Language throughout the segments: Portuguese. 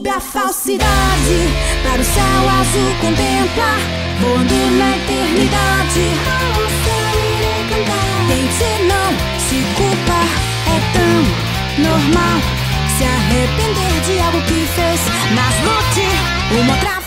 Derrube a falsidade Para o céu azul contemplar Voando na eternidade. Tente não se culpar É tão normal Se arrepender de algo que fez. Mas lute uma outra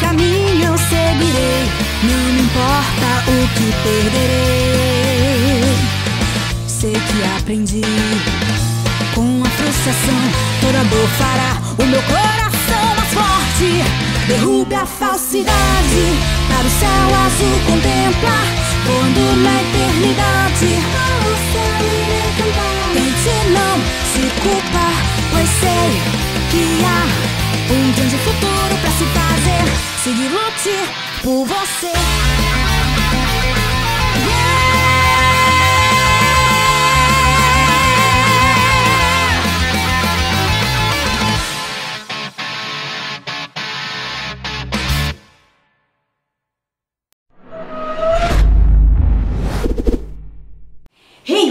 caminho eu seguirei, não me importa o que perderei. Sei que aprendi com a frustração, toda dor fará o meu coração mais forte. Derrube a falsidade para o céu azul contemplar, voando na eternidade. Tente não se culpar, pois sei que há um grande futuro pra se fazer. Seguir lute por você.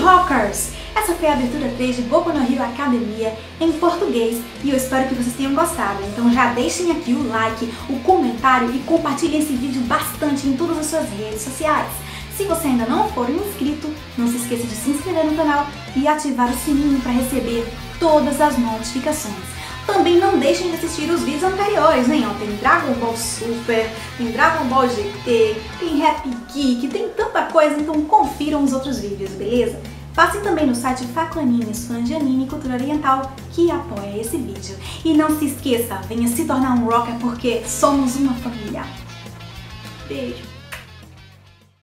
Rockers! Essa foi a abertura 3 de Boku no Hero Academia em português e eu espero que vocês tenham gostado. Então já deixem aqui o like, o comentário e compartilhem esse vídeo bastante em todas as suas redes sociais. Se você ainda não for inscrito, não se esqueça de se inscrever no canal e ativar o sininho para receber todas as notificações. Também não deixem de assistir os vídeos anteriores, né? Ó, tem Dragon Ball Super, tem Dragon Ball GT, tem Rap Geek, tem tanta coisa, então confiram os outros vídeos, beleza? Passem também no site Faco Animes, de anime e cultura oriental, que apoia esse vídeo. E não se esqueça, venha se tornar um rocker porque somos uma família. Beijo!